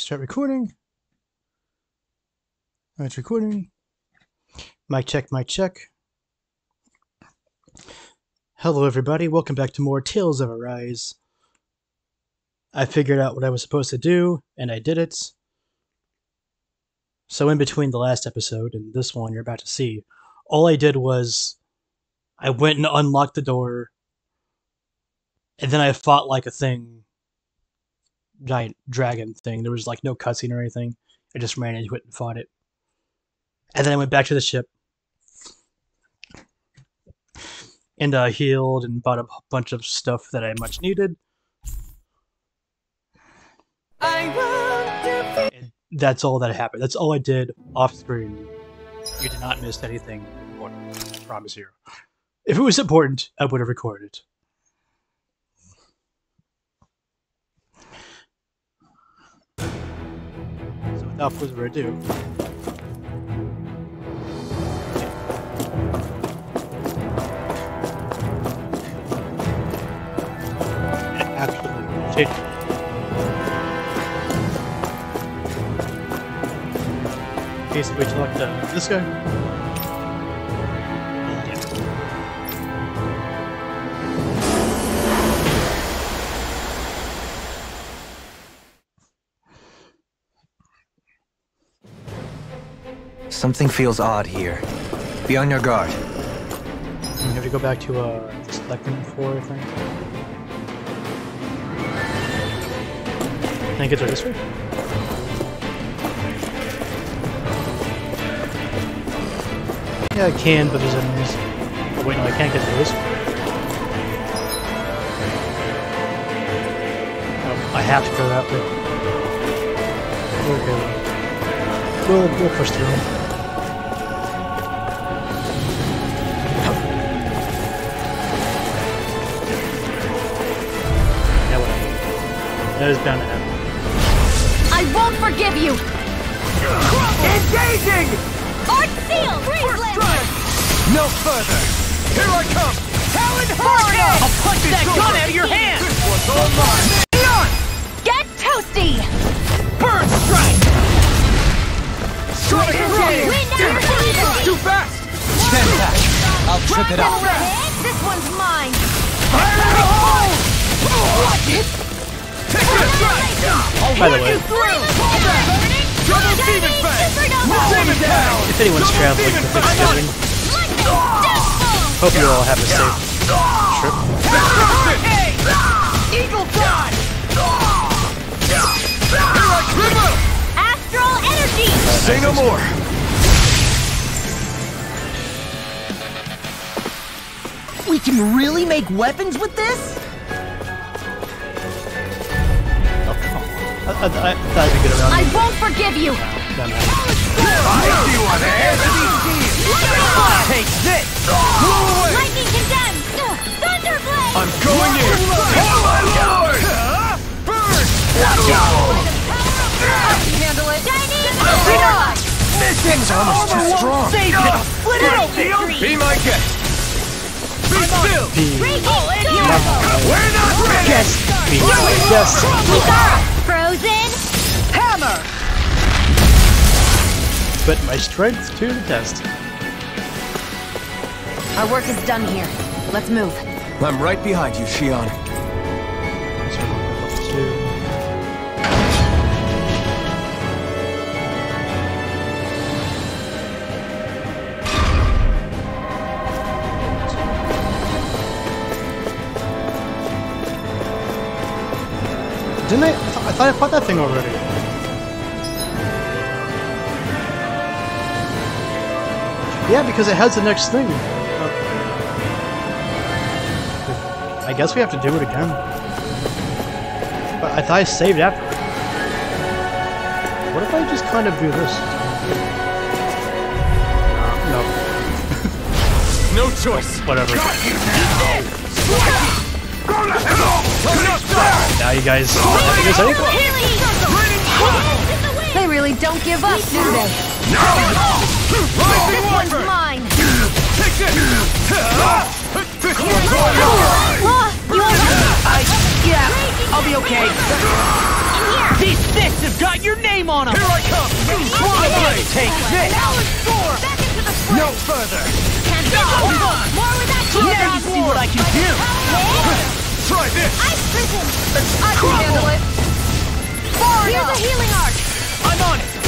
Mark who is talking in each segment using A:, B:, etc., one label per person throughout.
A: Start recording. It's recording. Mic check, mic check. Hello, everybody. Welcome back to more Tales of Arise. I figured out what I was supposed to do, and I did it. So, in between the last episode and this one you're about to see, all I did was I went and unlocked the door, and then I fought like a thing, giant dragon thing. There was like no cutscene or anything. I just ran into it and fought it. And then I went back to the ship and uh, healed and bought a bunch of stuff that I much needed. And that's all that happened. That's all I did off screen. You did not miss anything important. I promise you. If it was important, I would have recorded. Without further ado, actually talk to this guy.
B: Something feels odd here. Be on your guard.
A: You have to go back to uh, the selecting I think. Can I get there this way? Yeah, I can, but there's enemies. Oh, wait, no, I can't get there this. Oh, I have to go that way. Okay. We'll, we'll push through. That is bound to happen.
C: I won't forgive you!
D: Engaging!
C: Art seal! First strike!
D: No further! Here I come! Talon Hurricane!
E: I'll punch that gun out of your hand!
D: This one's all mine! Neon!
C: Get toasty!
E: Bird strike!
D: Strike again!
C: Wind out your feet!
D: Too fast!
B: Stand back. I'll trip it up.
C: This one's mine!
D: Fire in the hole! Take this strike!
A: By the way,
D: Double demon fang! Demon down!
A: if anyone's traveling for Thanksgiving, hope you all have a safe trip.
C: Astral energy!
D: Say no more!
E: We can really make weapons with this?
A: I, I, I thought I'd be good around.
C: I won't forgive you!
A: Done.
D: I see one hand!
E: Take this!
C: Lightning condemned! Thunderblade!
D: I'm going in! Oh my lord! Burn!
C: Handle it! Chinese!
D: This thing's almost too strong!
E: Save it! Split it open!
D: Be my guest! Be still!
C: Regain Hero!
D: We're not ready!
A: Yes, me. Yes.
C: Frozen!
E: Hammer!
A: Put my strength to the test.
C: Our work is done here. Let's move.
D: I'm right behind you, Shionne.
A: So, level two. Didn't I? I, th- I thought I fought that thing already. Yeah, because it has the next thing. I guess we have to do it again. But I thought I saved after. What if I just kind of do this? No.
D: No choice!
A: Whatever. Now you guys. You?
C: They really don't give up, do they?
D: Rising
C: This one's mine!
D: Take this! This one's yours!
C: Law, you?
E: I... yeah, I'll be okay. These fists have got your
F: Shame on him!
E: Here I come! Quad blade!
B: Take this!
C: Back into the fray!
B: No further!
C: Can't go! More with that
F: Now you see what I can do!
E: Try this!
C: Ice prison! I can handle it! Here's a healing arc!
E: I'm on it!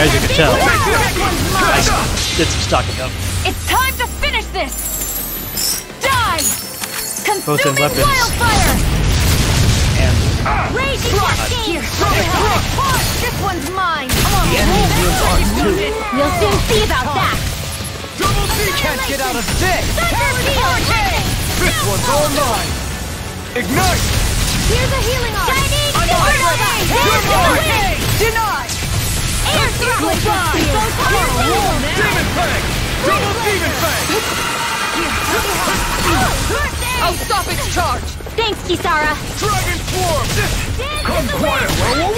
A: As you can tell, I did some stocking up.
C: It's time to finish this! Die!
A: Both in
C: Consuming
A: weapons.
C: wildfire!
A: And
C: Raging cascade! This one's mine!
B: The enemy feels odd too.
C: We'll soon see about that!
E: Double D
B: Can't get out of this!
C: Thunder!
E: This one's all mine! Ignite!
C: Here's a healing arc! Chinese
E: I'm on it.
C: Supernova! Air thrust!
E: Demon Fang! Double Demon Fang!
C: I'll stop its charge! Thanks, Kisara!
E: Dragon Swarm! Come quiet, whoa,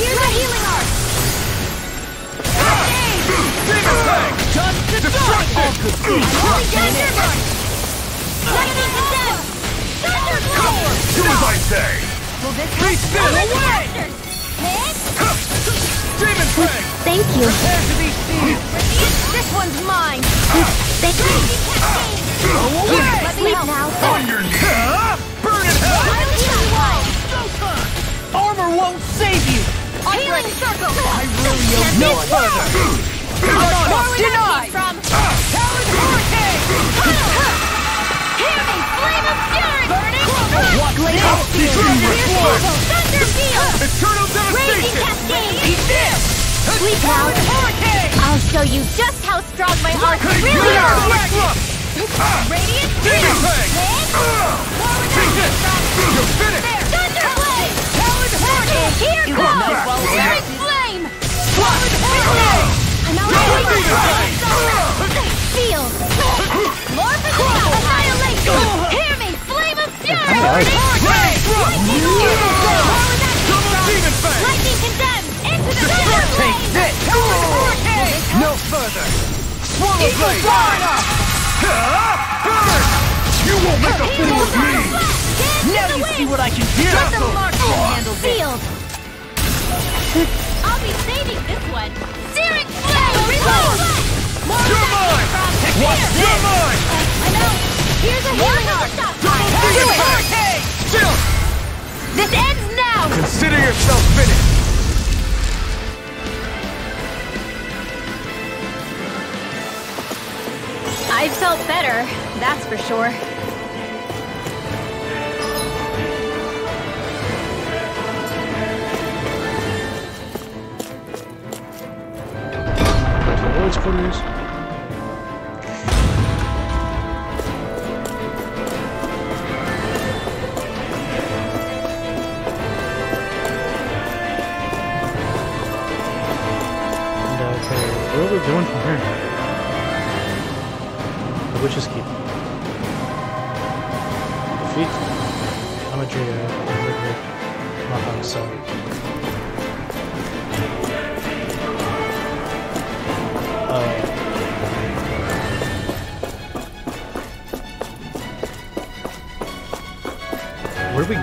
C: Here's a healing arc!
E: Demon Fang! Destruction!
C: Lightning condemned! Thunder Blade!
E: Do as I say! Be still!
C: Away!
E: Fang!
C: Thank you.
E: Prepare to be seized!
C: This one's mine. Thank you. Let me help now.
E: On your knees! Burn in hell!
C: I'll heal you.
F: Armor won't save you!
C: Healing circle.
F: I really owe
B: No
F: you one.
B: further!
C: Forward
F: Denied.
C: from. Talon Hurricane. Hear me, flame of fury. Burning.
F: Walk later!
E: Super Swarm!
C: Thunder field.
E: Eternal
C: Raging
E: devastation!
C: cascade. Eat this. Sleep.
E: Hurricane!
C: I'll show you just how strong my
E: Hey,
C: really
E: clear!
C: are.
E: Quick look!
C: Radiant
E: Demon. Fang!
C: Forward
E: Take this! You're finished!
C: Thunder blade. Talon Hurricane. Here
F: You
C: goes.
F: will not follow
C: Searing
F: that.
C: flame. Forward hurricane. I'm out
E: Double
C: of
E: Demon
C: Feel. More for annihilation. Hear me, flame of fury.
E: Rain thrust! Double Demon Fang!
C: Lightning condemned.
B: Take this! No further!
E: Swallow Blade! Burn! You won't make a fool of me!
F: Now you see what I can do!
C: Let the marksman handle. I'll be saving this one. Searing flame. What's! I know. Here's a! This ends now.
E: Consider yourself finished!
C: I've felt better, that's for sure.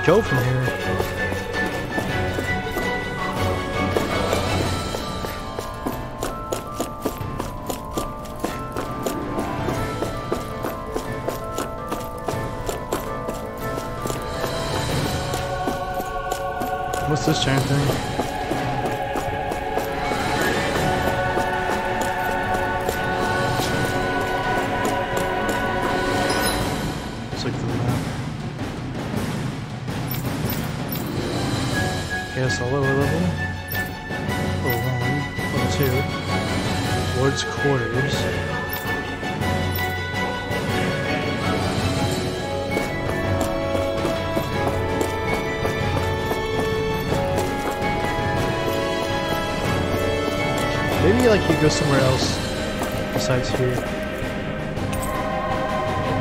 A: Go from here?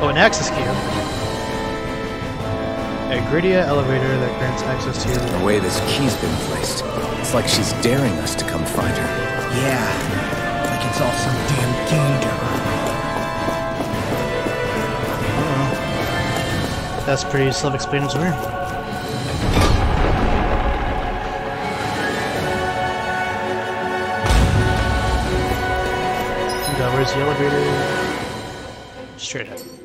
A: Oh, an access key. A Gridia elevator that grants access to
D: The way this key's been placed, it's like she's daring us to come find her.
G: Yeah, like it's all some damn game to her.
A: That's pretty self-explanatory. Uh, where's the elevator? Straight up.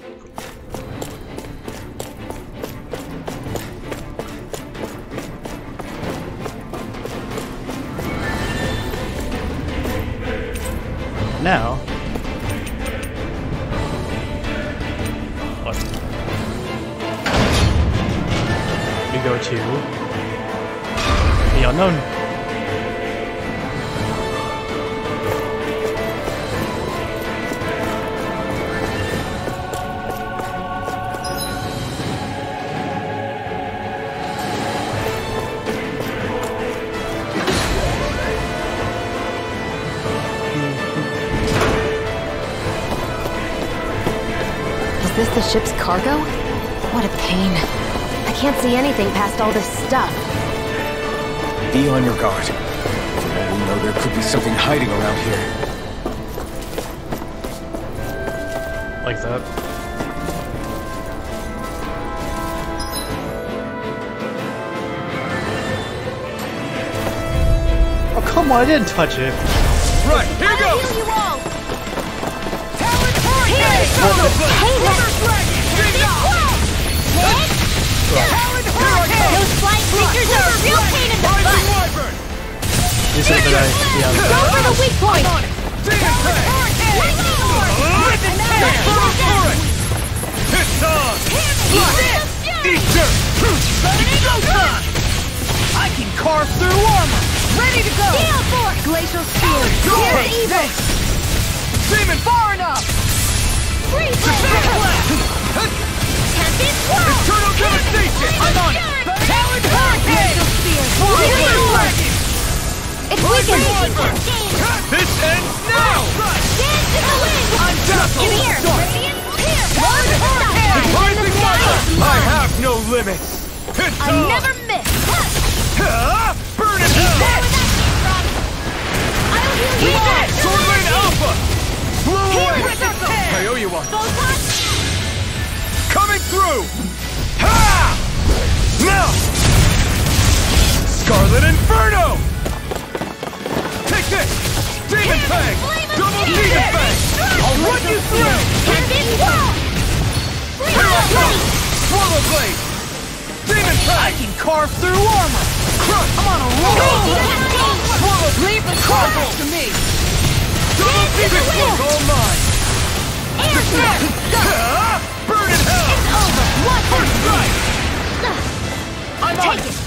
A: Now,
C: I anything past all this stuff.
D: Be on your guard. For all we know, there could be something hiding around here.
A: Like that. Oh, come on, I didn't touch it.
E: Right, here
C: I'll
E: goes!
C: heal you all!
E: Talon
C: Here!
E: Hurricane!
C: Hey,
E: Wither
C: let's-
E: Dragon! Stream down!
C: Talon
E: Hurricane!
C: Those flying creatures are a real pain in the butt!
E: Wyvern!
A: You said that I, yeah.
C: Go for the weak point!
E: Demon Fang! Griffin Tail! Funnel Turret! Piston! Eat dirt!
F: I can carve through armor! Ready to go!
C: Steel Force! Glacial Spear!
E: Go!
C: Pure Evil!
E: Demon
F: Far enough!
C: Freeze
E: limits! It's
C: I
E: on!
C: never miss!
E: Burn in
C: Go
E: hell!
C: with that shit, Rob! I'll heal you
E: Alpha! Blow away! I owe you one. Coming through! Ha! Now! Scarlet Inferno! Take this! Demon Fang! Double Demon Fang! I'll run you through!
C: Tempest Swirl! Freeze
E: Here I
C: Blast!
E: go! Swallow Blade! Demon
F: I can carve through armor!
E: Crush!
F: I'm on a roll!
E: Swallow
F: Leave the cargo to me!
E: Double Demon Fang! All mine! Ah! Burn in hell!
C: Over! What?
E: First strike!
F: I'm on
C: Take
F: it!
C: it!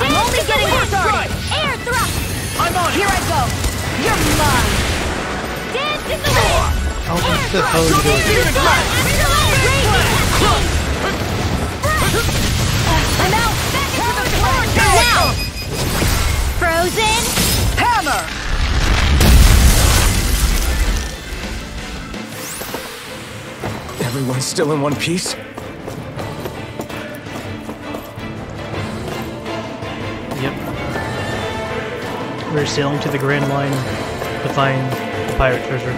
C: I'm only getting
F: First
C: started!
F: strike!
C: Air Thrust!
F: I'm on it! Here I go! You're mine!
C: Dance in the wind!
A: Oh, what the hell are you
E: Double
A: doing?
E: Demon Fang!
C: I'm out! Back into the force! Now! Frozen!
F: Hammer!
D: Everyone's still in one piece?
A: Yep. We're sailing to the Grand Line to find the pirate treasure.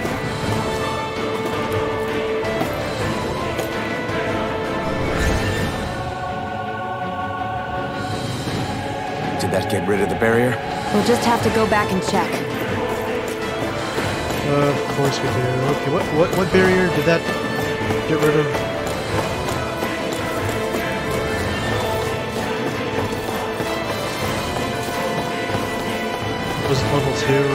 D: Did that get rid of the barrier?
C: We'll just have to go back and check.
A: Uh, of course we do. Okay, what what what barrier did that get rid of? Was level two?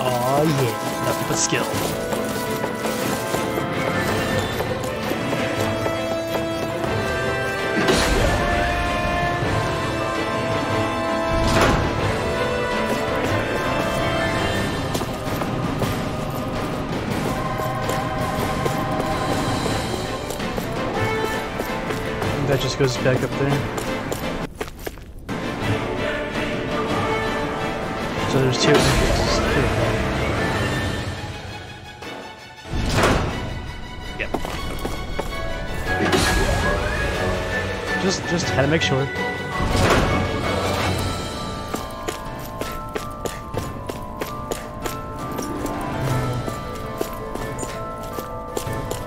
A: Aw, yeah, nothing but skill. Goes back up there. So there's two. Yep. Just, just had to make sure.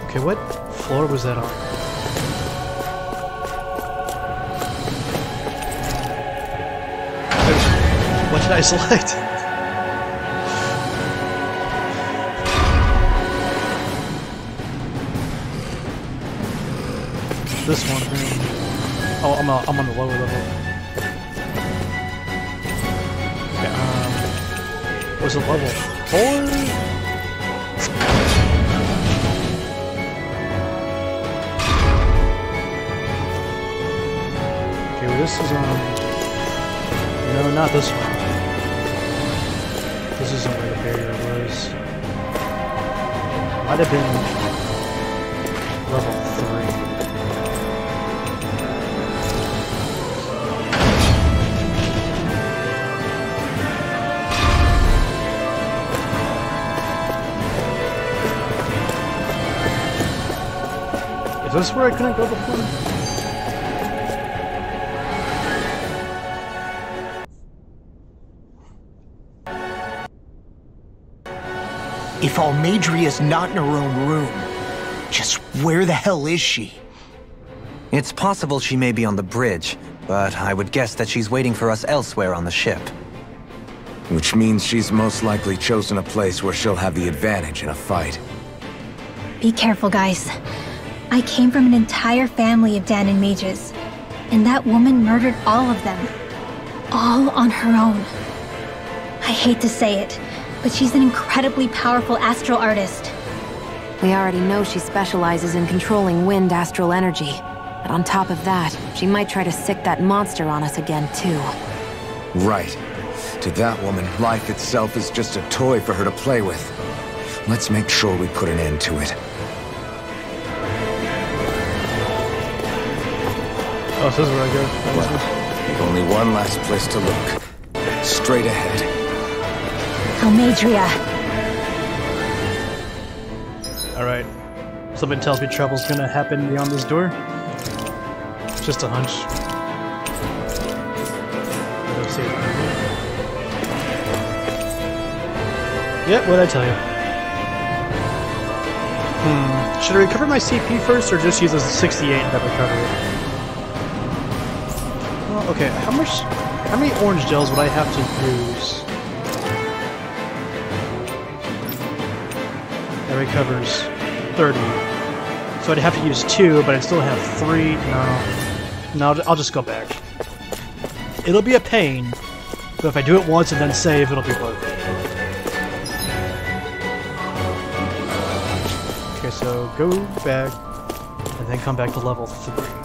A: Okay, what floor was that on? Did I? This one. Oh, I'm, uh, I'm on the lower level. Okay, um, was it level four? Okay, well, this is um. No, not this one. Isn't where the barrier was. Might have been level three. Is this where I couldn't go before?
G: If Almeidrea's not in her own room, just where the hell is she?
B: It's possible she may be on the bridge, but I would guess that she's waiting for us elsewhere on the ship.
D: Which means she's most likely chosen a place where she'll have the advantage in a fight.
C: Be careful, guys. I came from an entire family of Dahnan mages, and that woman murdered all of them. All on her own. I hate to say it, but she's an incredibly powerful astral artist.
H: We already know she specializes in controlling wind astral energy. But on top of that, she might try to sick that monster on us again, too.
D: Right. To that woman, life itself is just a toy for her to play with. Let's make sure we put an end to it.
A: Oh, this is where I go.
D: Well, only one last place to look. Straight ahead.
C: Almeidrea.
A: Alright. Something tells me trouble's gonna happen beyond this door. Just a hunch. Yep, what'd I tell you? Hmm. Should I recover my CP first or just use a 68 and then recover? Well, okay, how much how many orange gels would I have to use? That recovers 30. So I'd have to use two, but I'd still have three. No. No, I'll just go back. It'll be a pain, but if I do it once and then save, it'll be worth it. Okay, so go back, and then come back to level 3.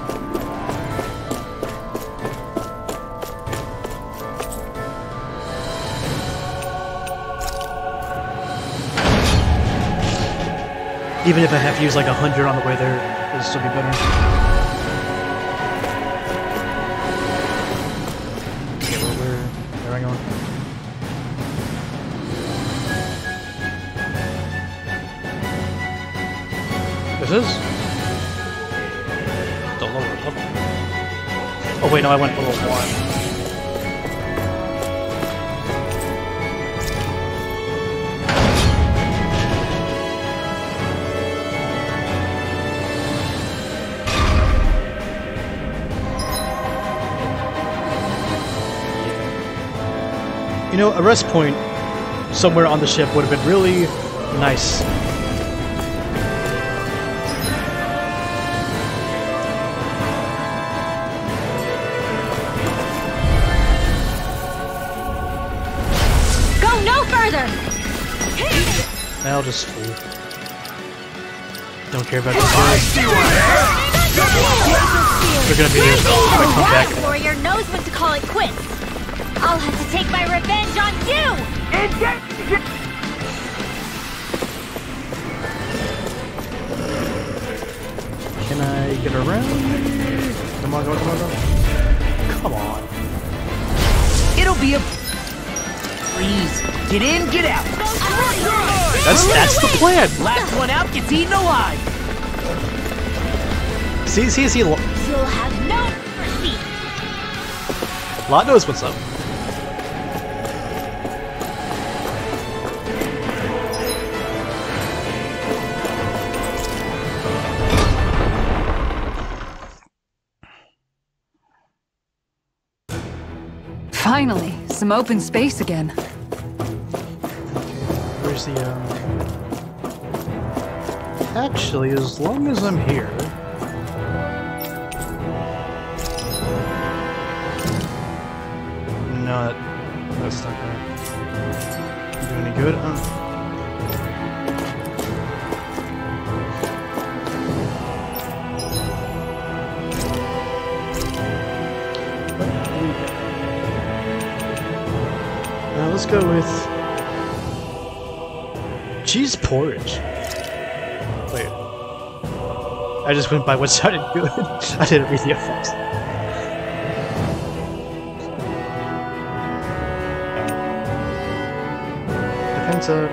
A: Even if I have to use like a hundred on the way there, it'll still be better. This is? The lower level. Oh wait, no, I went level one. Know, a rest point somewhere on the ship would have been really nice.
C: Go no further!
A: I'll just flee. Don't care about this. They're gonna be there come back.
C: Warrior knows when to call it quits. I'll have to take my revenge on you!
A: Can I get around? Come on, come on, come on. Come on.
I: It'll be a freeze. Get in, get out.
A: That's that's the plan.
I: Last one out gets eaten alive.
A: See, see, see.
C: You'll have no mercy.
A: Lot knows what's up.
F: Finally, some open space again.
A: Where's the um? Actually, as long as I'm here. No, that's not gonna do any good. Um, porridge. Wait. I just went by what sounded good. I didn't read the effects. Defense up.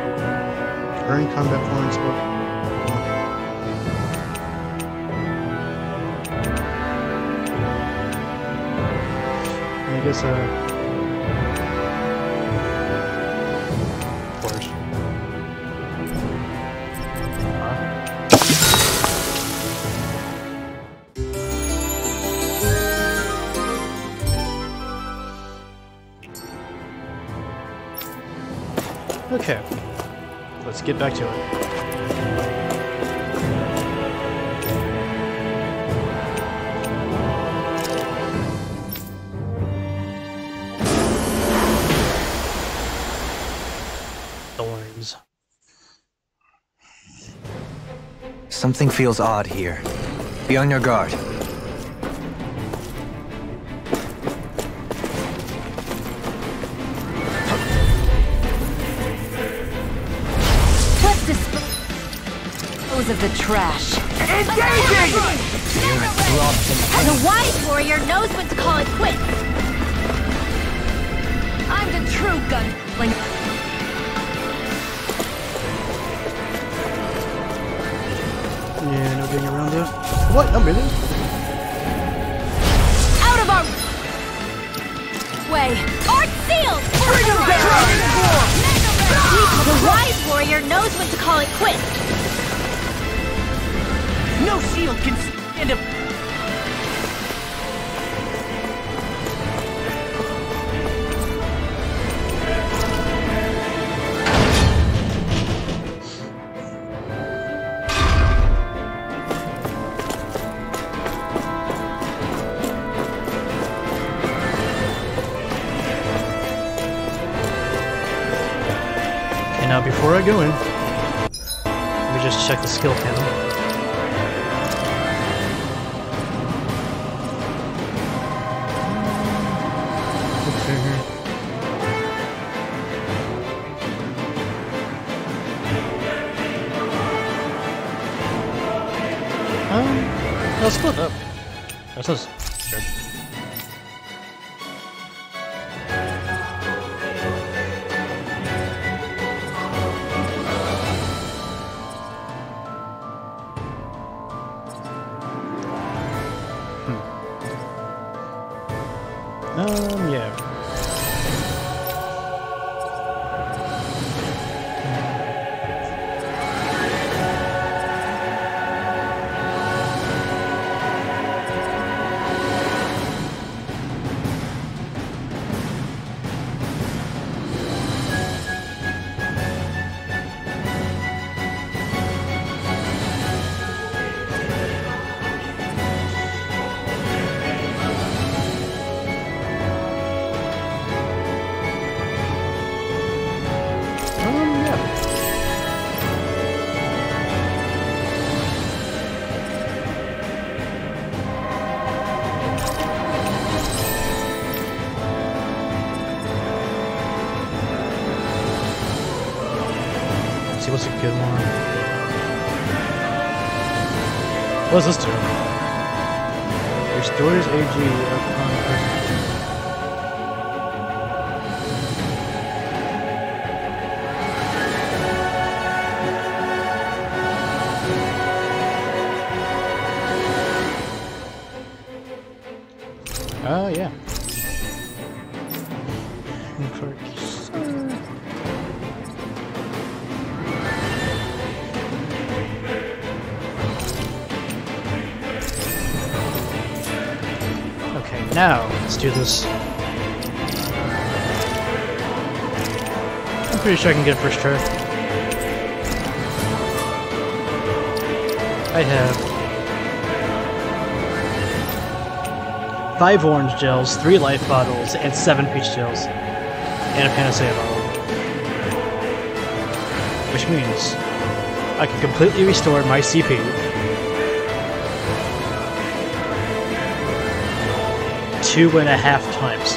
A: Earn combat points. But... I guess, uh... Okay. Let's get back to it. Thorns.
B: Something feels odd here. Be on your guard.
H: Dispose of the trash.
C: The wise warrior knows when to call it quits.
H: I'm the true gunling.
A: Yeah, no getting around that. What? No, really?
H: Out of our way.
C: Art sealed! The wise warrior knows when to call it quits.
I: No shield can stand up.
A: Okay, now before I go in, let me just check the skill panel. What does this do? Restores AG upon this. I'm pretty sure I can get first try. I have five orange gels, three life bottles, and seven peach gels, and a panacea bottle. Which means I can completely restore my CP. Two and a half times.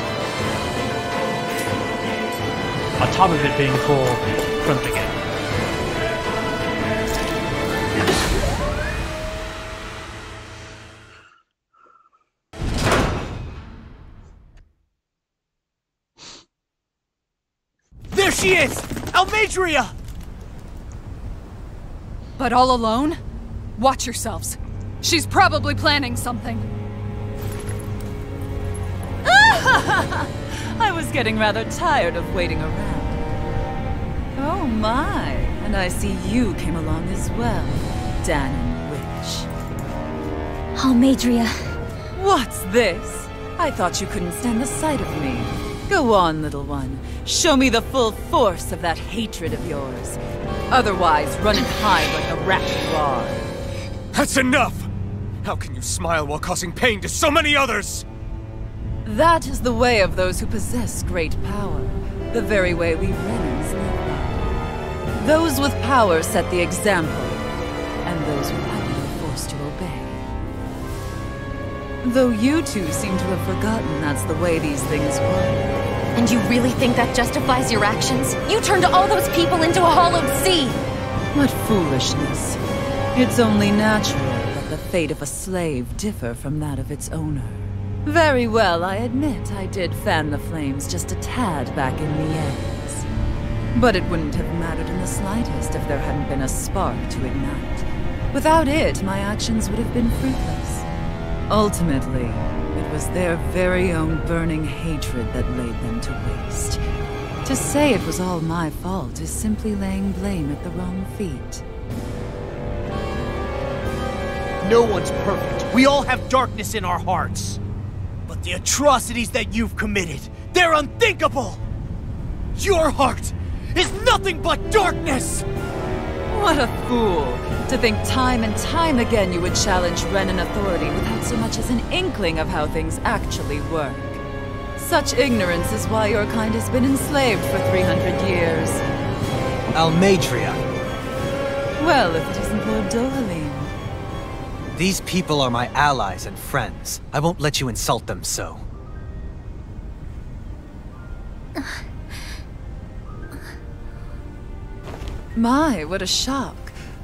A: On top of it being full from the beginning.
E: There she is! Almeidrea!
F: But all alone? Watch yourselves. She's probably planning something.
I: I was getting rather tired of waiting around. Oh my, and I see you came along as well, Dahnan Witch.
C: Almeidrea.
I: What's this? I thought you couldn't stand the sight of me. Go on, little one. Show me the full force of that hatred of yours. Otherwise, run and hide like a rat you are.
E: That's enough! How can you smile while causing pain to so many others?
I: That is the way of those who possess great power. The very way we Renans live by. Those with power set the example, and those without it are forced to obey. Though you two seem to have forgotten that's the way these things work.
H: And you really think that justifies your actions? You turned all those people into a hollowed sea!
I: What foolishness. It's only natural that the fate of a slave differ from that of its owner. Very well, I admit I did fan the flames just a tad back in the ends. But it wouldn't have mattered in the slightest if there hadn't been a spark to ignite. Without it, my actions would have been fruitless. Ultimately, it was their very own burning hatred that laid them to waste. To say it was all my fault is simply laying blame at the wrong feet.
G: No one's perfect. We all have darkness in our hearts. But the atrocities that you've committed, they're unthinkable! Your heart is nothing but darkness!
I: What a fool! To think time and time again you would challenge Renan authority without so much as an inkling of how things actually work. Such ignorance is why your kind has been enslaved for 300 years.
B: Almeidrea,
I: Well, if it isn't Lord Dohalim.
B: These people are my allies and friends. I won't let you insult them so.
I: My, what a shock.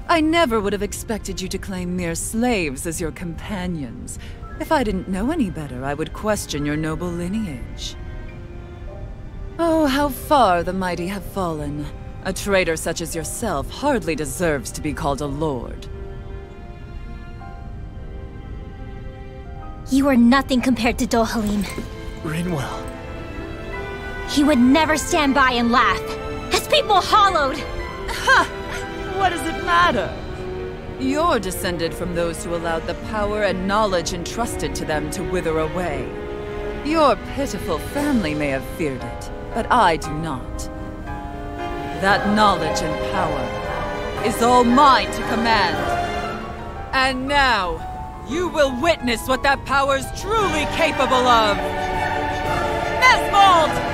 I: I never would have expected you to claim mere slaves as your companions. If I didn't know any better, I would question your noble lineage. Oh, how far the mighty have fallen. A traitor such as yourself hardly deserves to be called a lord.
C: You are nothing compared to Dohalim.
G: Rinwell.
C: He would never stand by and laugh. His people hollowed! Ha!
I: What does it matter? You're descended from those who allowed the power and knowledge entrusted to them to wither away. Your pitiful family may have feared it, but I do not. That knowledge and power is all mine to command. And now, you will witness what that power's truly capable of. Nesmold!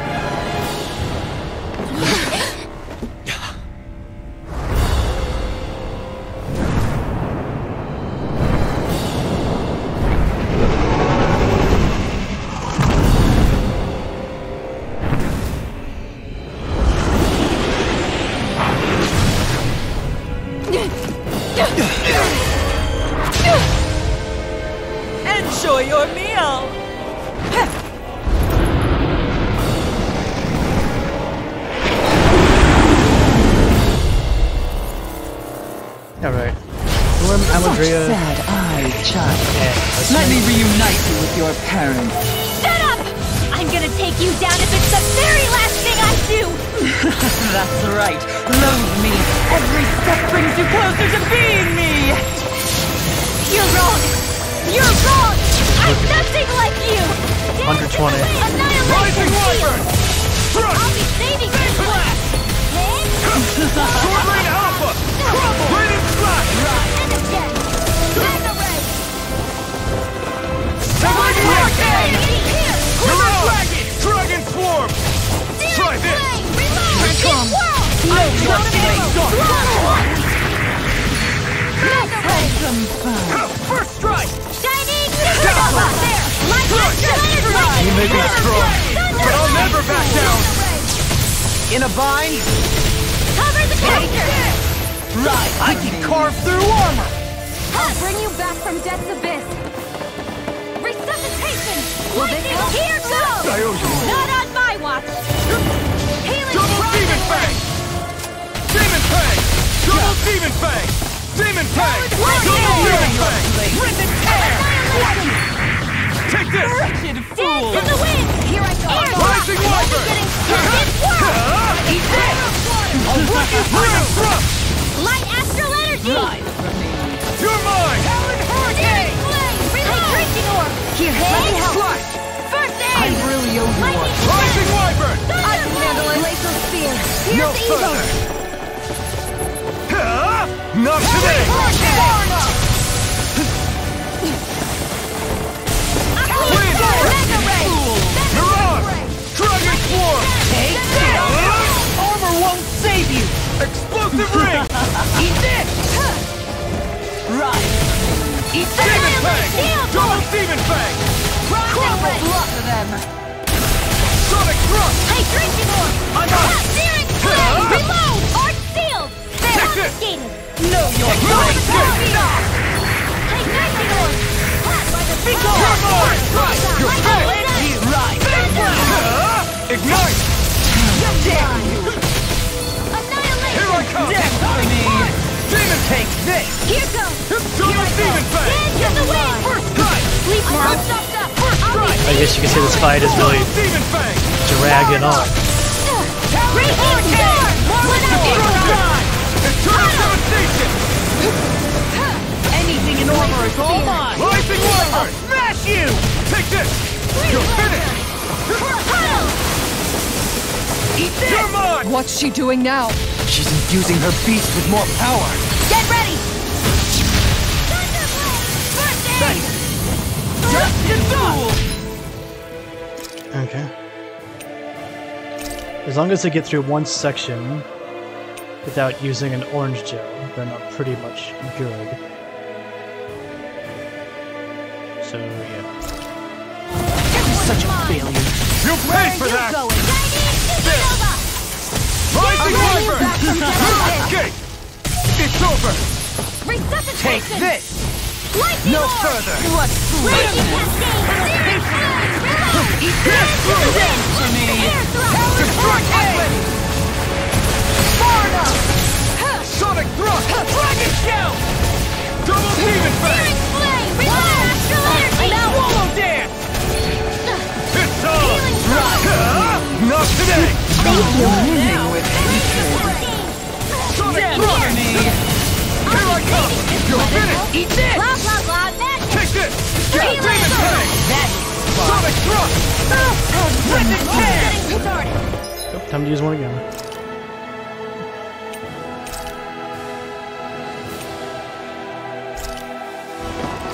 A: 120.
C: Annihilation
D: Wyvern!
C: I'll be saving you!
D: Sword Rain Alpha! Crumble! Radiant Slash!
C: And again! Mega Ray!
D: Severing Hurricane!
C: Here!
D: Mirror Dragon! Dragon Swarm! Try this! No, your face off!
C: Mega Ray!
I: Some fun.
D: First strike!
C: Shining! Light Energy!
D: You may be strong, but I'll never back down!
E: In a bind?
C: Cover the character!
E: Right, I can carve through armor!
C: I'll bring you back from death's abyss! Resuscitation! Lightning, here goes! Not on my watch! Healing
D: Double Demon Fang! Demon Fang! Double Demon Fang! Demon Fang! Double Demon Fang!
C: Rip and tear!
D: This!
C: Dance in the wind! Here I go! Air
D: Rising Wyvern!
C: Getting started!
D: Eat this! I'll rip you through! Thrust!
C: Light astral energy!
D: You're mine!
C: Helen Hurricane! Flame! Reload! Drinking orb! Here, let me help! First aid! I really you one.
D: Rising Wyvern!
C: I can handle it! Glacial spear! Here's
D: No
C: the evil!
D: Huh? Not today!
C: Wind!
D: Swarm!
E: Take Armor won't save you!
D: Explosive Ring!
E: Eat this! Right! Eat
D: Demon
E: this!
D: Fang! Double Demon Fang!
C: Crumble!
E: Lots of them!
D: Sonic Thrust!
C: Hey, drinking orb!
D: I'm out!
C: Searing flame! Reload! Arc sealed! They're
D: this!
C: obfuscated!
E: Know your place!
C: Drinking orb!
E: Take this!
C: Here goes!
D: Double Demon Fang!
C: Dance in the wind!
D: First strike!
C: Sleep! I'll be
A: I guess you can say this fight is really
D: Double Demon Fang!
A: dragging on.
C: Raging storm! One hour!
D: Eternal Devastation!
E: Anything in armor is all mine!
D: Rising Wyvern!
E: Smash you!
D: Take this! You're finished!
E: Eat this!
D: You're mine!
F: What's she doing now?
E: She's infusing her beast with more power!
A: Okay. As long as they get through one section without using an orange gel, then I'm pretty much good. So, yeah.
E: Such a failure!
D: You paid for that!
C: Chinese Supernova!
D: Rising
C: Bring you
D: Wyvern!
C: back from death's abyss!
D: Escape! It's over!
C: Resuscitation!
E: Take this!
C: Lightning
E: No
C: orb!
E: further!
C: Raging cascade! Searing flame! Reload!
E: Eat this!
C: Dance in the wind!
E: For me!
C: Air thrust!
E: Destruct
C: Ready!
E: Sparta!
D: Sonic Thrust!
E: Dragon Shell!
D: Double Demon Fang!
C: Searing flame! Reload! Astral energy!
E: Swallow Dance!
D: It's on!
C: Healing strike!
D: Huh? Not today!
E: Winning with
D: Sonic
E: Death
D: Thrust!
E: For me!
D: Here I come! You're finished!
E: Eat this!
C: Blah blah blah! Magic!
D: Take this!
C: Healing
D: Demon Fang!
E: That's
D: Sonic Thrust!
E: Rip and tear!
C: Getting started!
A: Yep, time to use one again.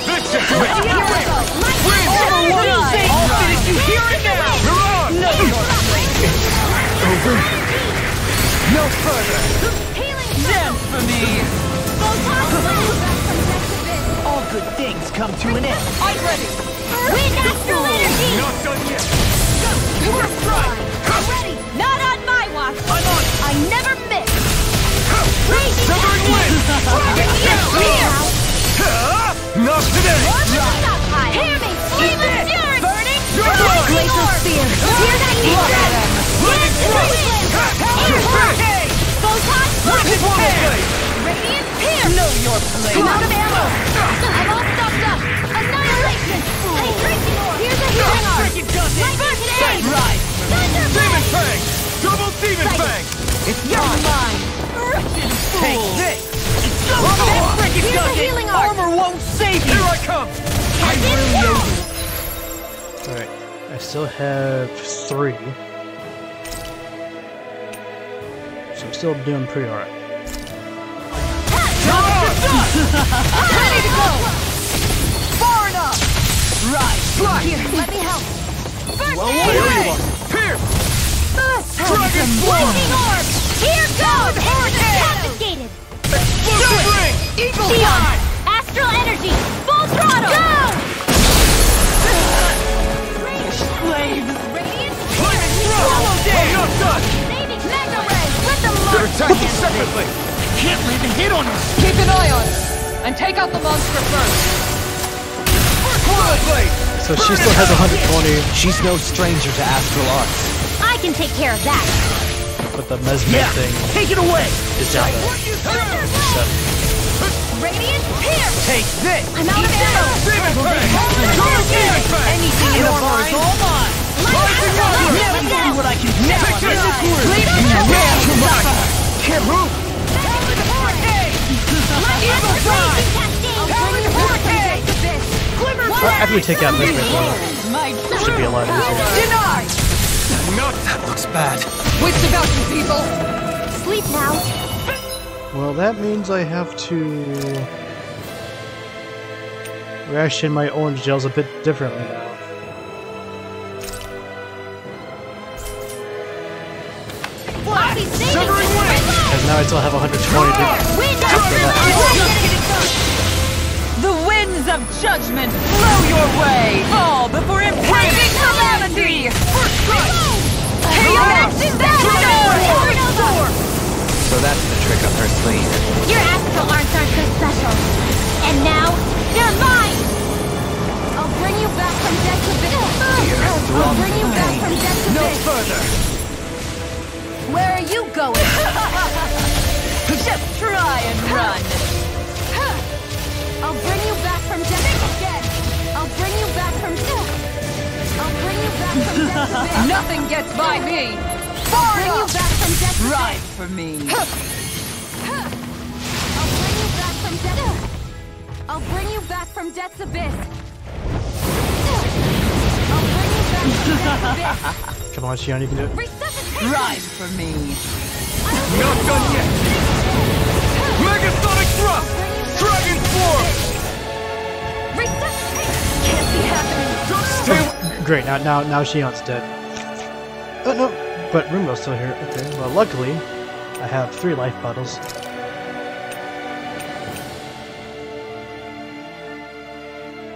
D: This should do it!
C: Here I go! Lightning
E: Armor
C: orb!
E: won't save I'll finish you here and now!
D: You're on!
E: No, No further!
C: Healing
E: Dance for me! Good things come to an end. I'm ready!
C: Wind astral energy!
D: Not done yet!
C: First strike! I'm ready! Not on my watch!
D: I'm on!
C: I never miss! Raging
D: Severing Wind!
C: Dragon Here!
D: Huh? Not today!
C: Stockpile! Hear me! Flaming fury! Burning!
D: You're mine!
C: Glacial spear! Hear that
D: Living
C: Dance in the
D: Thrust!
C: wind!
D: You're
C: Air
D: finished!
C: Photon
D: Swallow
C: flash!
D: Blade!
C: Radiant Pierce!
E: Know your place!
C: I'm out of ammo! I'm all stopped up! Annihilation! Here's a healing arm!
E: Freaking does it! Lightning Fang! Right!
C: Demon
D: Fang! Double Demon Fang!
E: It's
I: You're
E: mine!
I: mine. Freaking fool!
E: Take this! It's
C: so
E: cool!
C: Here's
E: does a
C: healing it!
E: Armor won't save you! Here I come! I really!
A: Alright, I still have three. So I'm still doing pretty alright.
I: Ready to go! Far enough!
E: Right! Right!
C: Here, let me help.
E: Well, here you are! Pierce! Dragon Blow!
C: orb! Here goes! Confiscated!
E: Explosive ring! Eagle! Eye!
C: Astral energy! Full throttle! Go!
I: Slaves!
C: Radiant!
E: Flaming throw! I'm not!
C: Saving Mega Ray! With the
E: They're attacking separately! Can't leave a hit on us!
F: Keep an eye on it. And take out the monster first.
E: Blood
A: So she still has 120,
B: She's no stranger to astral arts.
C: I can take care of that.
A: but the Mesmer
E: Yeah!
A: thing
E: Take it away!
A: is down to.
C: Radiant here!
E: Take this!
C: I'm out of ammo!
E: Demon Fang! Total Fang!
I: Anything in a bar is all mine!
E: Rising Armor!
I: Let me see what I
A: after we take out Mesmer, though,
I: My
A: it should be a lot easier.
F: Denied!
E: Not
B: That looks bad.
F: Wits about you, people!
C: Sleep now.
A: Well, that means I have to ration my orange gels a bit differently now.
C: Floppy saving!
E: Severing Wind!
A: Because now I still have 120
I: of judgment blow your way! Fall before impending calamity!
E: First strike!
I: Chaos
B: So that's the trick up her sleeve.
C: Your astral arts aren't so special. And now, they're mine! I'll bring you back from death to this. I'll bring you back from death to
E: No
C: this.
E: further!
C: Where are you going?
I: Just try and run!
C: I'll bring you back from death to. I'll bring you back from death. I'll bring you back from death.
F: Nothing gets by me!
C: I'll bring you back from death to
I: Ride
C: this.
I: for me!
C: I'll bring you back from death. I'll bring you back from death's abyss. I'll bring you back from death's abyss.
A: Come on, Shionne, you can do it.
C: Resuscitation!
I: Ride for me!
E: Not done yet! Megasonic Thrust! Dragon Form!
A: Great, now now now Shionne's dead. Oh no, but Rumbo's still here. Okay, well luckily I have three life bottles.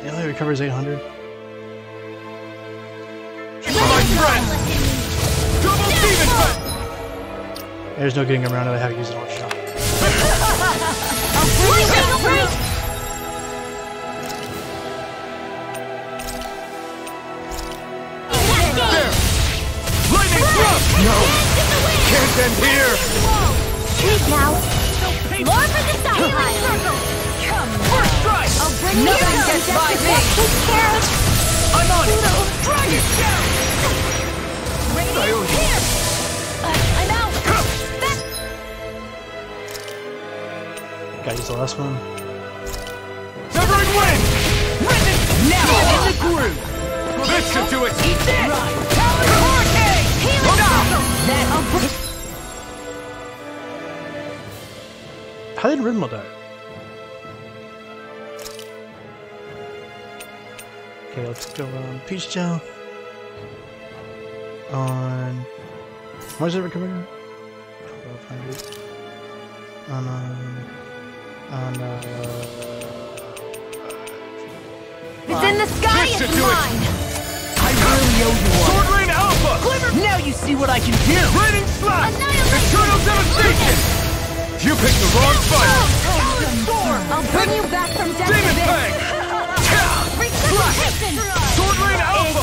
A: It only recovers 800.
E: my friend! Double Demon Fang!
A: There's no getting around it. I have to use an orange shot.
E: No! Can't end here!
C: Sleep now. More for the stockpile.
I: Come
E: First strike!
C: I'll bring you
I: Nothing
C: back
I: gets by
C: to
I: me.
C: Take care of
E: I'm on it! Dragon Shout!
C: Radiant here. Uh, I'm out. Back.
A: Gotta use the last one.
E: Severing Wind!
I: Now in the groove!
E: This should do it!
I: Eat this! Howling Hurricane!
C: Healing circle.
I: That
A: How did Ridmo die? Okay, let's go on Peach Gel. On. What is it recovering? 1200. On. Um, on. Uh,
C: It's in the sky.
E: This
C: It's
E: do it.
C: mine.
E: I really owe you one! Sword Rain Alpha!
I: Now you see what I can do!
E: Raining Slash! Eternal Devastation! You picked the wrong fight!
C: I'll bring you back from death to
E: Demon
C: this.
E: Fang! Sword Rain Alpha!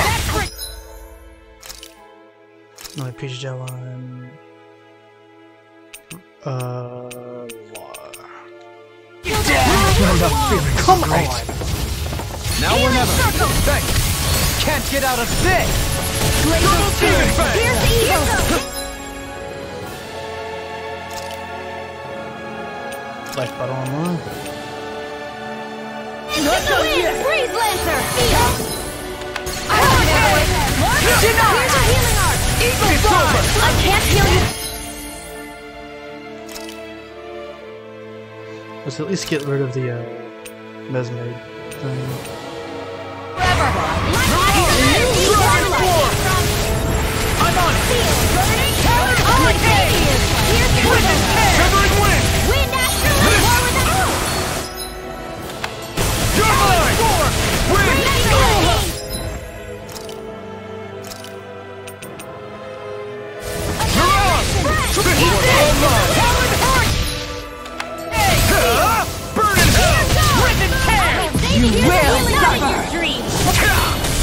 A: no, Peach Gel on. Uh. Lar. Come on!
B: Now or never.
E: Thanks! Can't get out of this!
C: Blaze
E: Double Demon Fang!
C: Here's the evil.
A: Life bottle online.
E: Not done yet!
C: Freeze Lancer!
E: Here's a healing art! Eagle
C: It's over! I can't heal you!
A: Let's at least get rid of the uh, Mesmaid thing.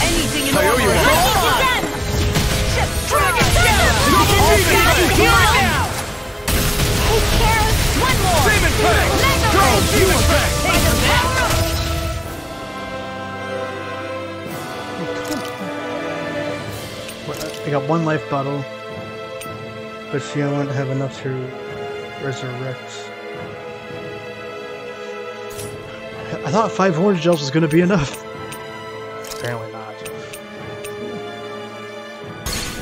E: Anything in I owe you one! Dragon down!
C: Who
E: now!
C: cares?
A: I got one life bottle, but she won't have enough to resurrect. I thought five orange gels was going to be enough. Apparently not.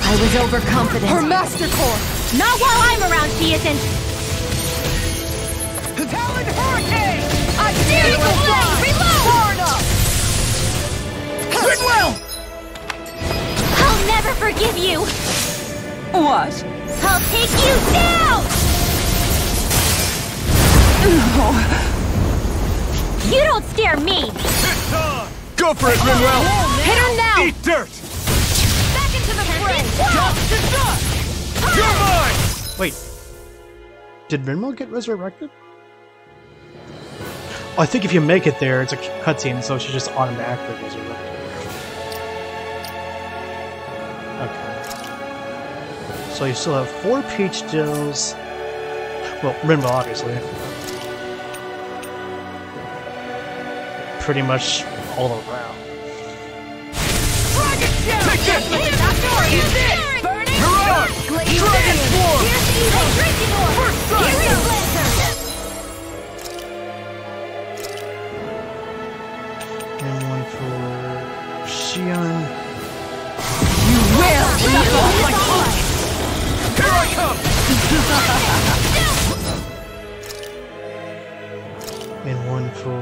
H: I was overconfident.
F: Her Master Core!
C: Not while I'm around, she isn't!
E: Talon Hurricane!
C: A series of flames! Reload!
E: Far enough! Goodwill!
C: I'll never forgive you!
I: What?
C: I'll take you down! No. You don't scare me!
E: It's on! Go for it, Rinwell!
C: Hit her now!
E: Eat dirt!
C: Back into the fray!
E: Dust to dust! You're mine!
A: Wait. Did Rinmo get resurrected? I think if you make it there, it's a cutscene, so she's just automatically resurrected. Okay. So you still have four peach gels. Well, Rinmo, obviously. Pretty much all around.
E: Dragon Shell! Take this!
C: Hit that door!
E: Use it!
C: Burning
E: You're! Dragon Swarm!
C: Here's evil! Drinking orb!
E: First strike!
A: And one for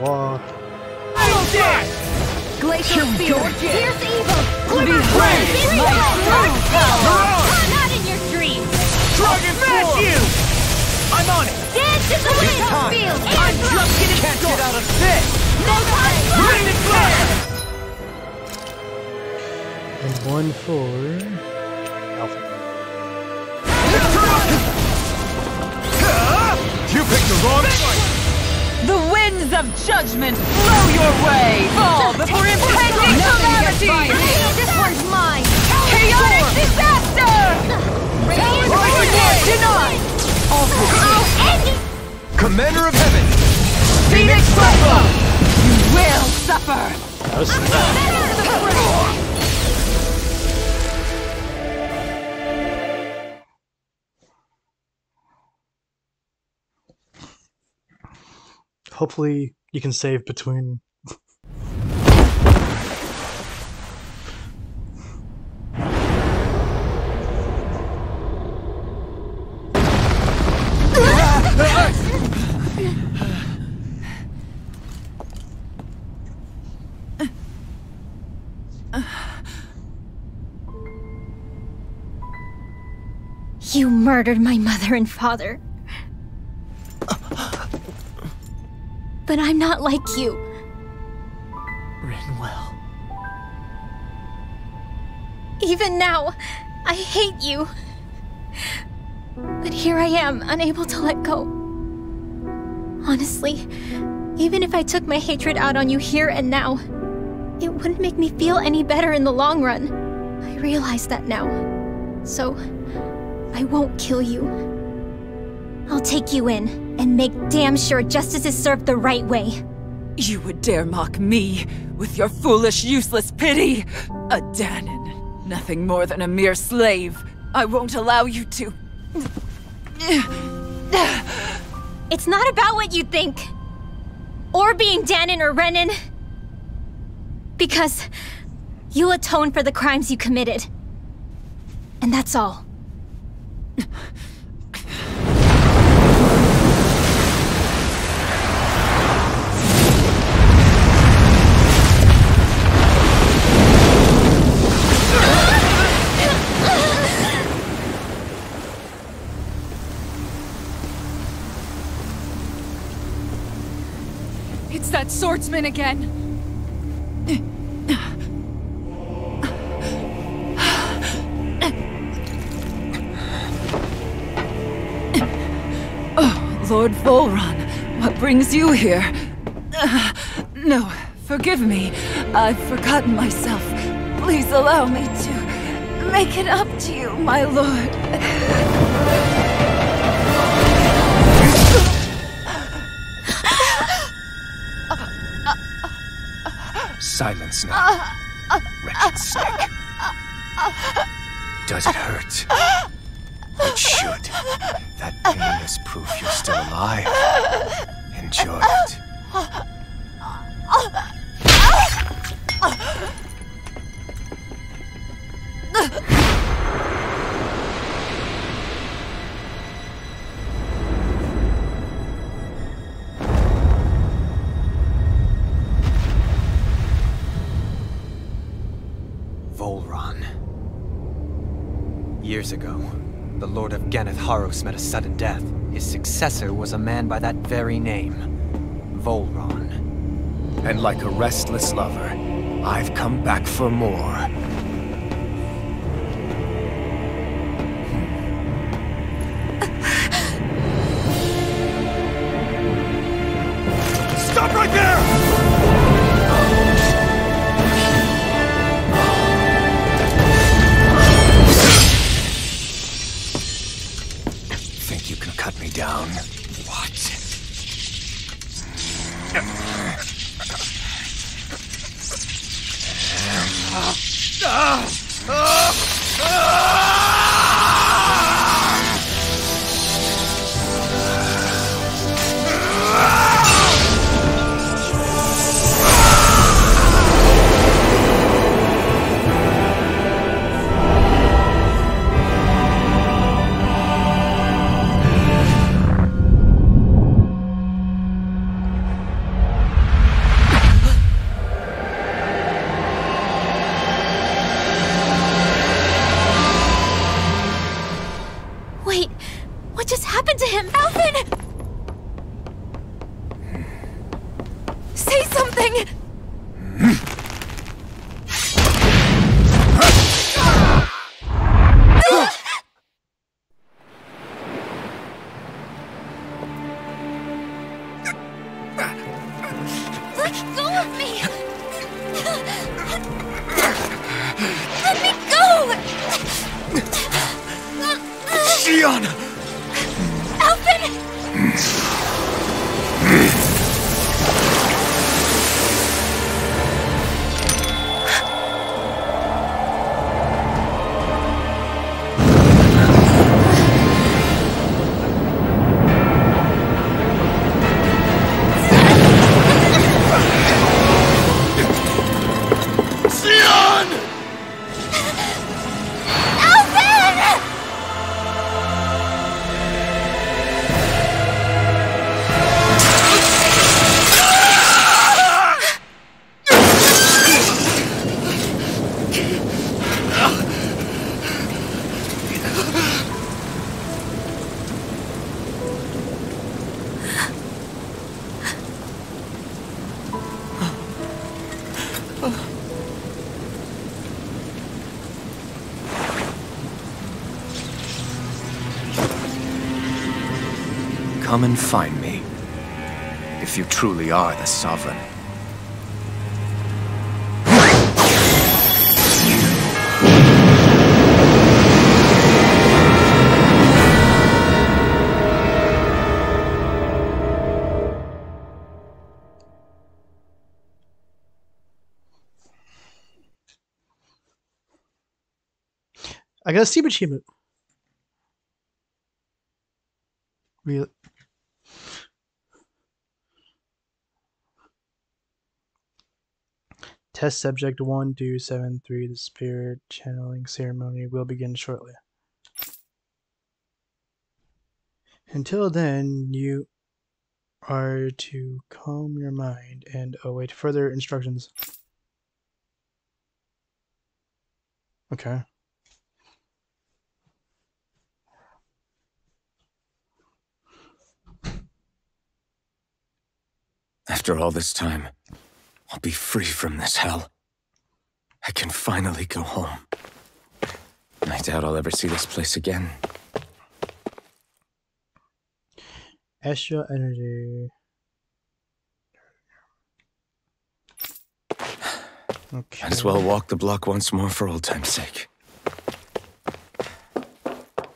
A: Wa.
E: Double dash!
C: Glacial Spear! Here's evil!
I: Be
C: Quiver!
I: brave,
C: Fizzy
I: my
C: Blast!
I: true
E: power.
C: Not in your dreams!
E: Dragon Smash you! I'm on it!
C: Dance in the wind! Field!
E: I'm just getting Can't get out of this! Wind and flare!
A: And one for
E: You picked the wrong fight!
I: The winds of judgment blow your way! Fall before impending calamity!
C: This one's mine!
I: Chaotic disaster!
E: Radiant
I: Denied!
C: I'll end it!
E: Commander of Heaven!
I: Phoenix Buckle! You will suffer!
A: Hopefully, you can save between.
C: You murdered my mother and father. But I'm not like you.
G: Rinwell.
C: Even now, I hate you. But here I am, unable to let go. Honestly, even if I took my hatred out on you here and now, it wouldn't make me feel any better in the long run. I realize that now. So, I won't kill you. I'll take you in and make damn sure justice is served the right way.
I: You would dare mock me with your foolish, useless pity? A Dahnan, nothing more than a mere slave. I won't allow you to.
C: It's not about what you think. Or being Dahnan or Renan. Because you'll atone for the crimes you committed. And that's all.
F: That swordsman again.
I: Oh, Lord Vholran, what brings you here? Uh, no, forgive me. I've forgotten myself. Please allow me to make it up to you, my lord.
D: Silence now. Wretched snake. Does it hurt? It should. That pain is proof you're still alive. Enjoy it.
B: Vholran. Ganath Haros met a sudden death. His successor was a man by that very name, Vholran.
D: And like a restless lover, I've come back for more.
C: Shionne!
D: Come and find me. If you truly are the Sovereign.
A: I got a Steam achievement. Real. Test subject 1273, the spirit channeling ceremony will begin shortly. Until then, you are to calm your mind and await further instructions. Okay.
D: After all this time, I'll be free from this hell. I can finally go home. I doubt I'll ever see this place again.
A: Extra energy. Okay.
D: Might as well walk the block once more for old time's sake.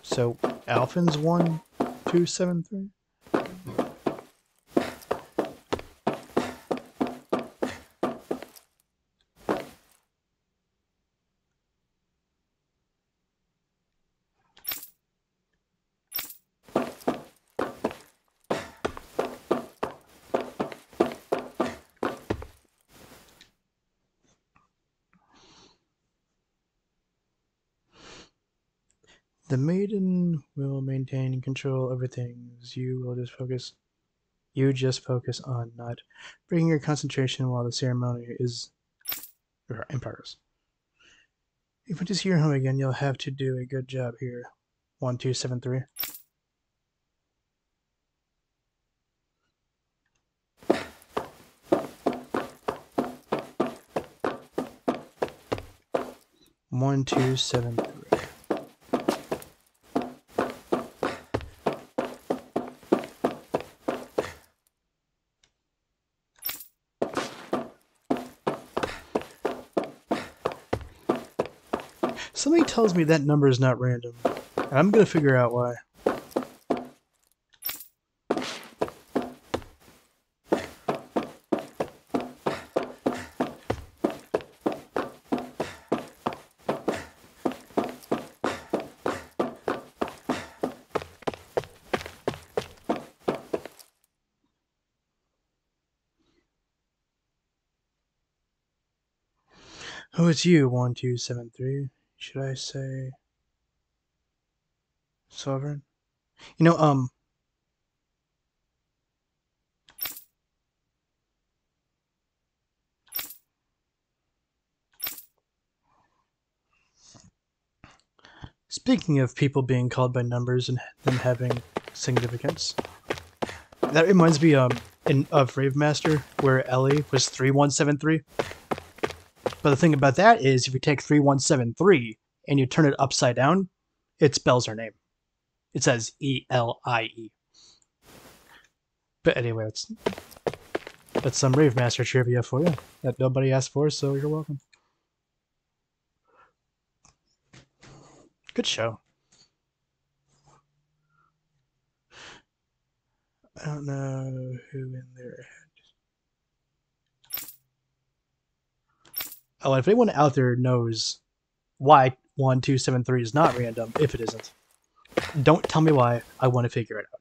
A: So, Alphen's 1273? Control over things. You will just focus. You just focus on not breaking your concentration while the ceremony is in progress. If see your home again, you'll have to do a good job here. One, two, seven, three. One, two, seven, three. Something tells me that number is not random. And I'm gonna figure out why. Oh, it's you, 1273. Should I say sovereign? You know, um Speaking of people being called by numbers and them having significance, that reminds me um in, of Rave Master where Elie was 3173. But the thing about that is, if you take 3173 and you turn it upside down, it spells her name. It says E L I E. But anyway, that's that's some Rave Master trivia for you that nobody asked for, so you're welcome. Good show. I don't know who in there Oh, if anyone out there knows why 1273 is not random, if it isn't, don't tell me why. I want to figure it out.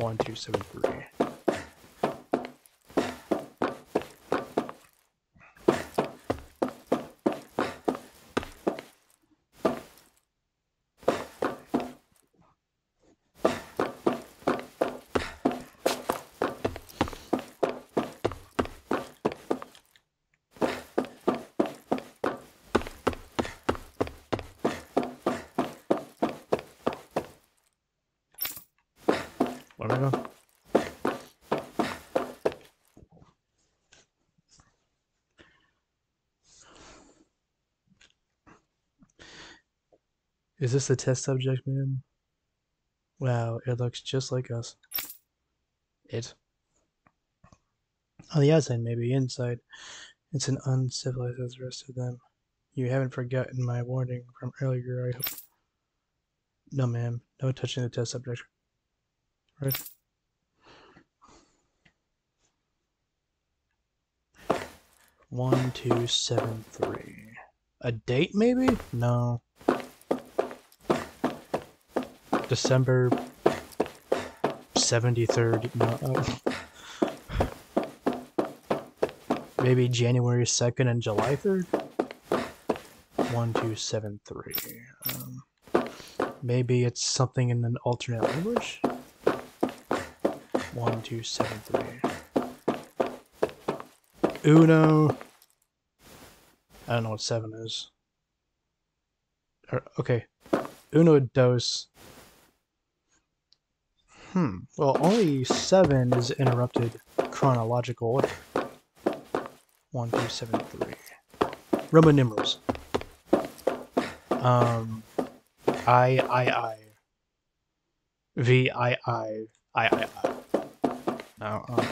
A: One, two, seven, three. Where am I going? Is this the test subject, man? Wow, it looks just like us. It. On the outside, maybe inside, it's an uncivilized as the rest of them. You haven't forgotten my warning from earlier, I hope. No, ma'am. No touching the test subject. Right? One, two, seven, three. A date, maybe? No. December 73rd. No, uh, maybe January 2nd and July 3rd? 1273. Um, maybe it's something in an alternate language? 1273. Uno. I don't know what 7 is. Or, okay. Uno dos. Hmm. Well, only 7 is interrupted chronological order. 1, 2, 7, 3. Roman numerals. Um, I, I, I. V, I, I. I, I, I. Now, um,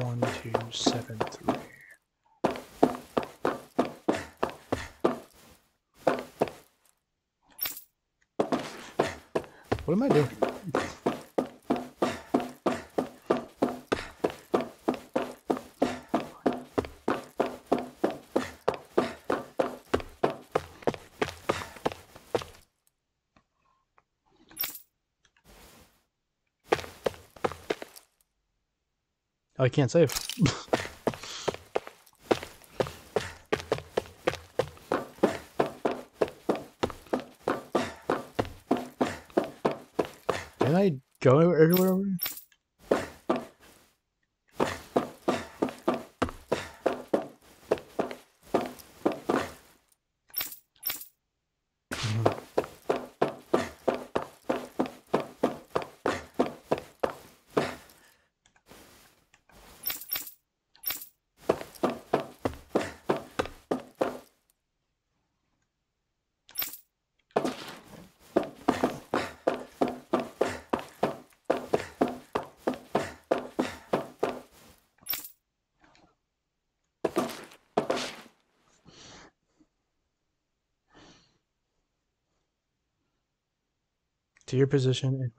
A: one, two, seven, three. What am I doing? Oh, I can't save. Did I go everywhere? To your position anyway.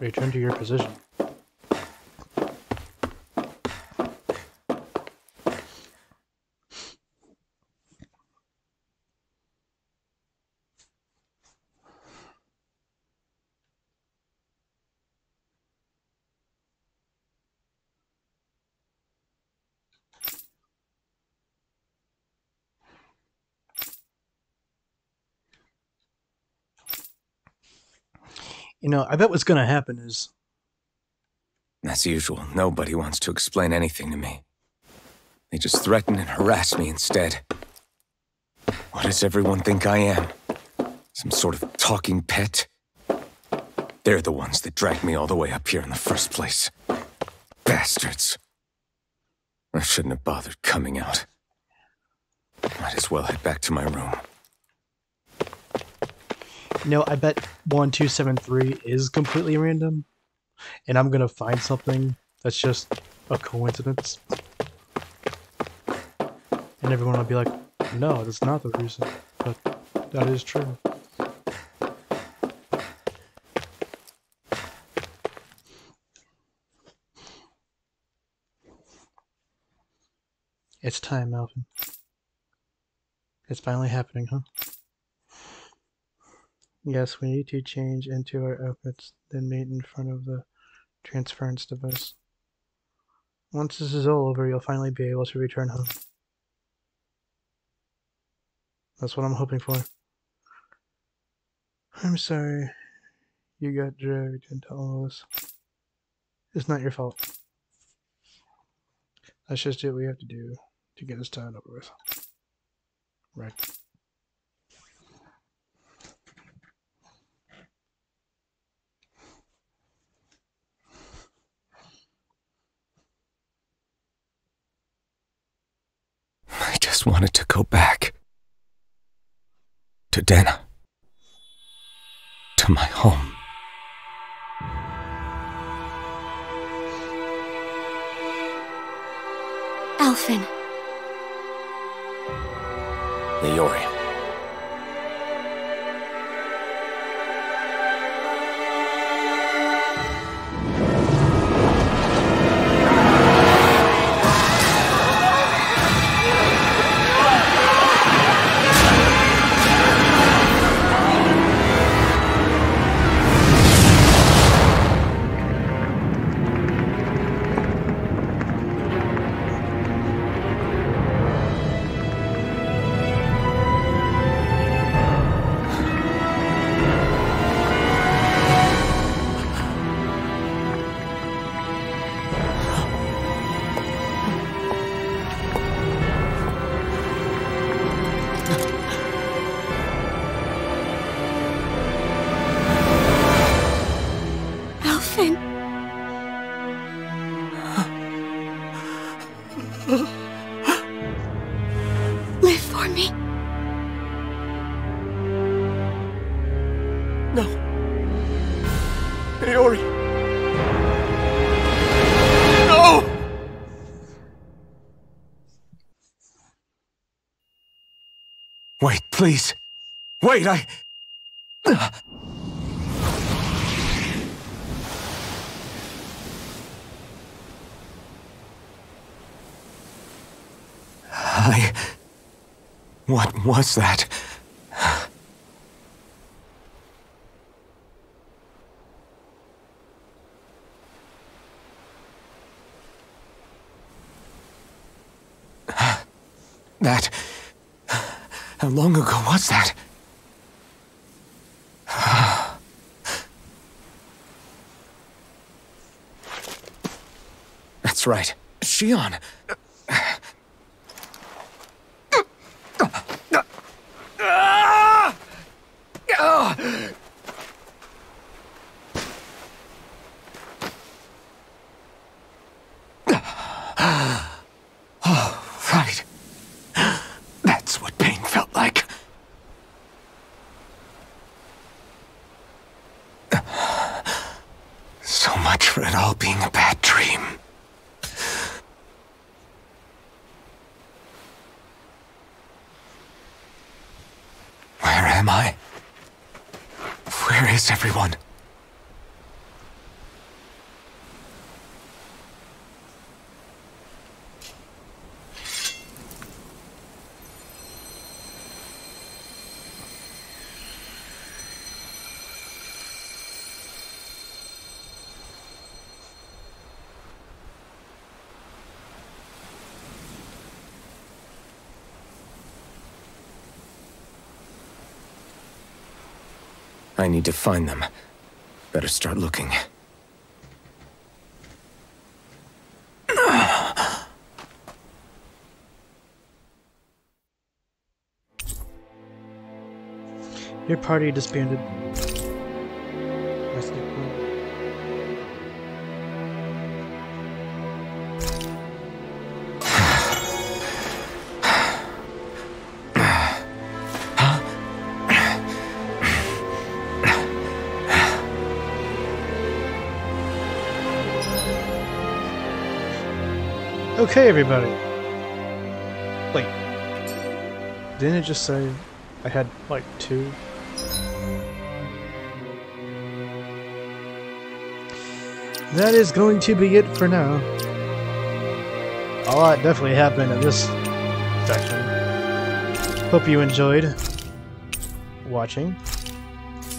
A: Return to your position. You know, I bet what's gonna happen is
D: As usual, nobody wants to explain anything to me. They just threaten and harass me instead. What does everyone think I am? Some sort of talking pet? They're the ones that dragged me all the way up here in the first place. Bastards. I shouldn't have bothered coming out. Might as well head back to my room.
A: You know, I bet 1273 is completely random, and I'm gonna find something that's just a coincidence. And everyone will be like, no, that's not the reason. But that is true. It's time, Alphen. It's finally happening, huh? Yes, we need to change into our outfits, then meet in front of the transference device. Once this is all over, you'll finally be able to return home. That's what I'm hoping for. I'm sorry you got dragged into all this. It's not your fault. Let's just what we have to do to get this done over with. Right.
D: I just wanted to go back. To Dana. To my home.
H: Alphen.
D: Leori. Please. Wait, I... I... What was that? That... How long ago was that? That's right. Shionne. Oh, right. That's what pain felt like. So much for it all being a bad dream. Where am I? Where is everyone? I need to find them. Better start looking.
A: Your party disbanded. Okay, everybody. Wait. Didn't it just say I had like two? That is going to be it for now. A lot definitely happened in this section. Hope you enjoyed watching,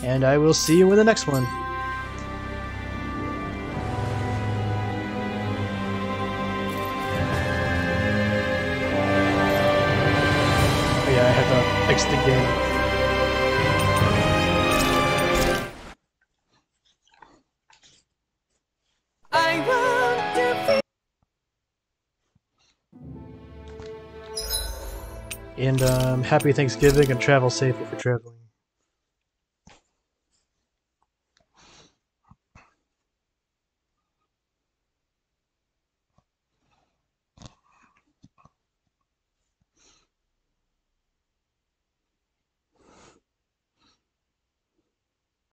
A: and I will see you in the next one. Um, happy Thanksgiving and travel safe if you're traveling.